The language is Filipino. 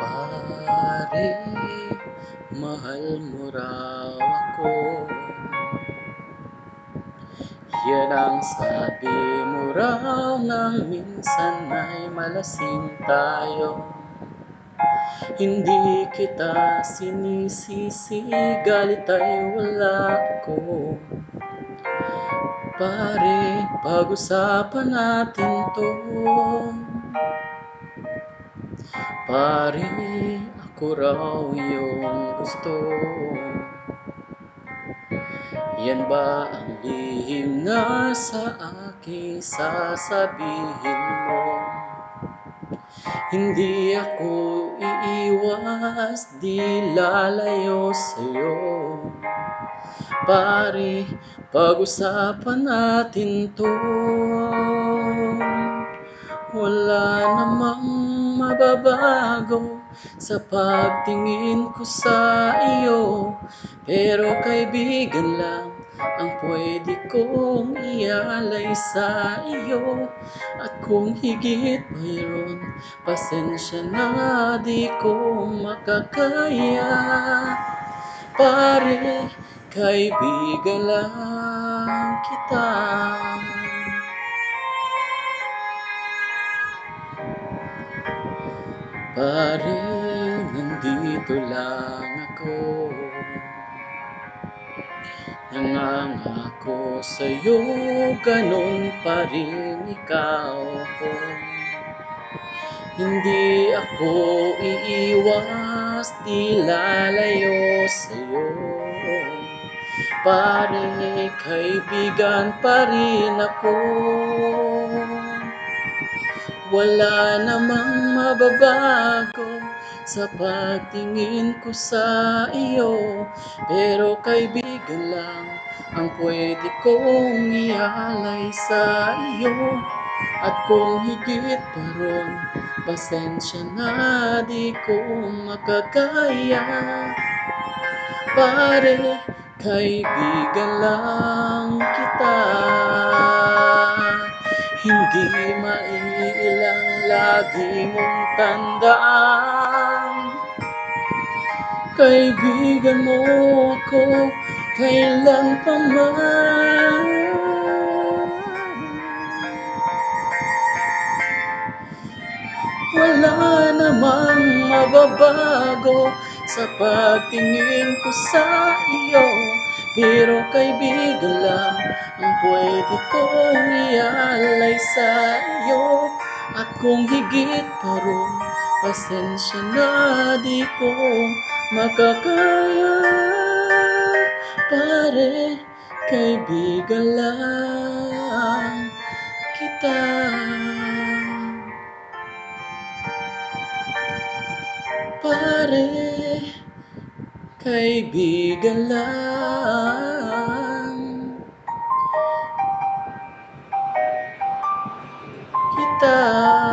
Pare, mahal mo raw ako Yan ang sabi raw nang minsan ay malasing tayo. Hindi kita sinisisi, galit ay wala ako Pare, pag-usapan natin to. Pare, ako raw iyong gusto Yan ba ang lihim na sa aking sasabihin mo? Hindi ako iiwas, di lalayo sa'yo Pare, pag-usapan natin to Wala namang mababago Sa pagtingin ko sa iyo. Pero kaibigan lang Ang pwede kong ialay sa iyo. At kung higit mayroon Pasensya na di ko makakaya. Pare, kaibigan lang kita Pare, nandito lang ako. Nangangako sa'yo, ganon pa rin ikaw ako Hindi ako iiwas, di lalayo sa'yo. Pare, kaibigan pa rin ako Wala namang mababago Sa pagtingin ko sa iyo. Pero kaibigan lang Ang pwede kong ialay sa iyo. At kung higit pa ron Pasensya na di ko makakaya. Pare, kaibigan lang kita Hindi maiilang lagi mong tandaan. Kaibigan mo ako kailan pa man. Wala namang mababago Sa pagtingin ko sa iyo. Pero kaibigan lang Ang pwede kong ialay sa iyo At kung higit pa ron Pasensya na di ko makakaya. Pare, kaibigan lang kita. Pare, kaibigan lang hospital.